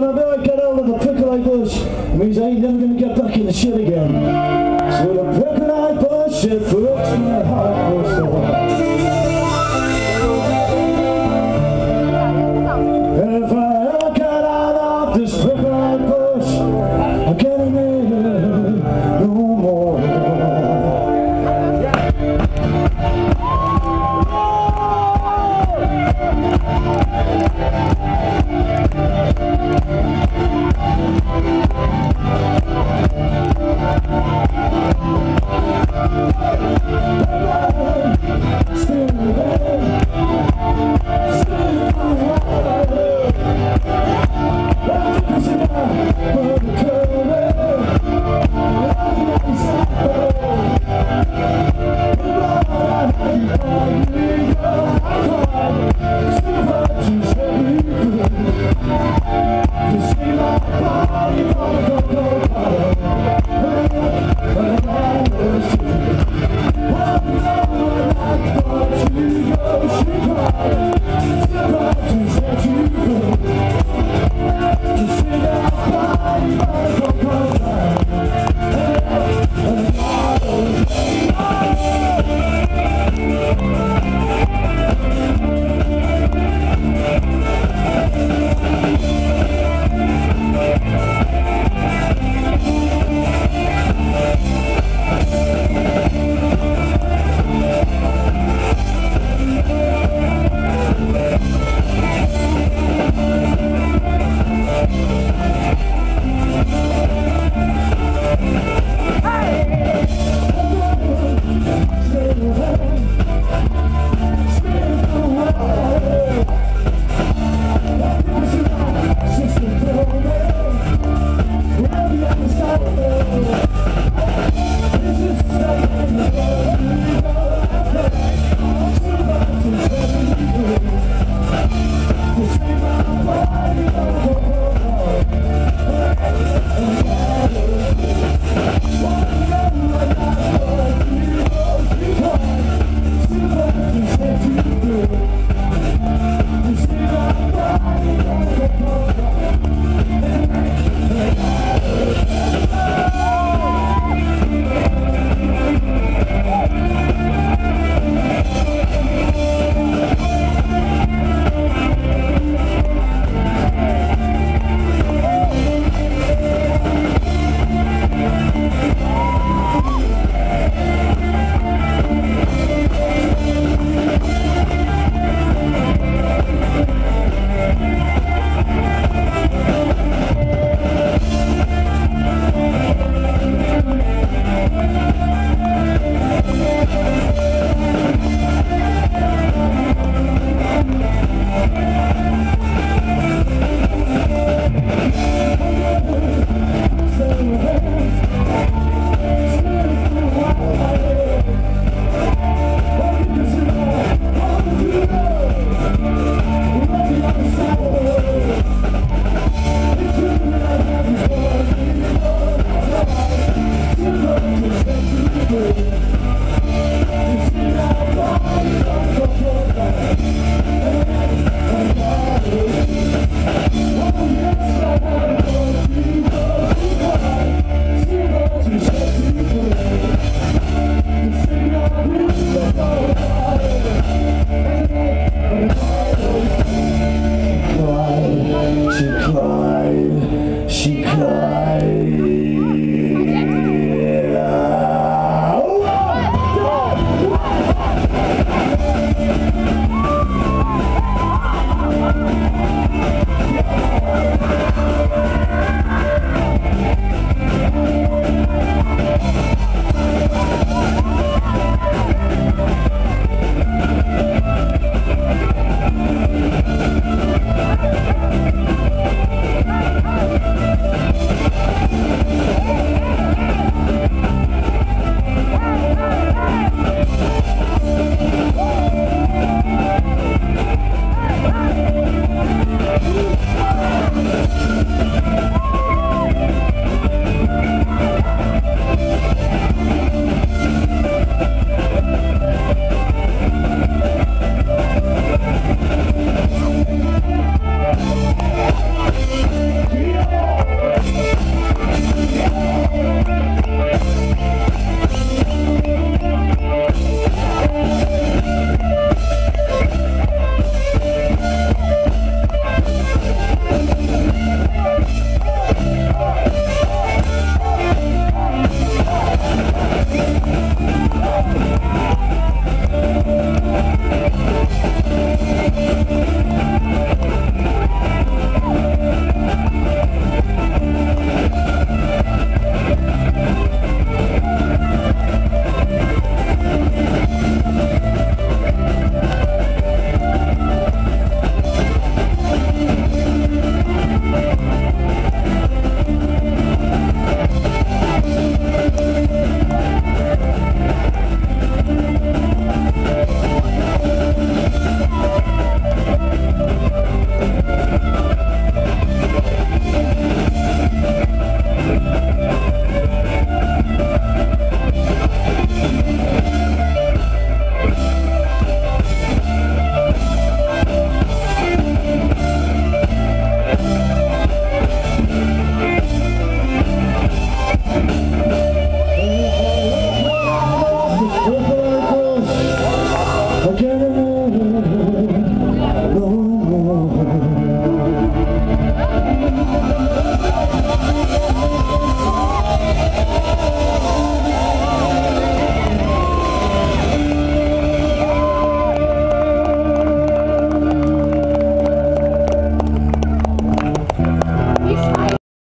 when I I get out of the prickly bush, it means I ain't never gonna get back in the shit again. So the prickly bush, it breaks my heart for so And Cried.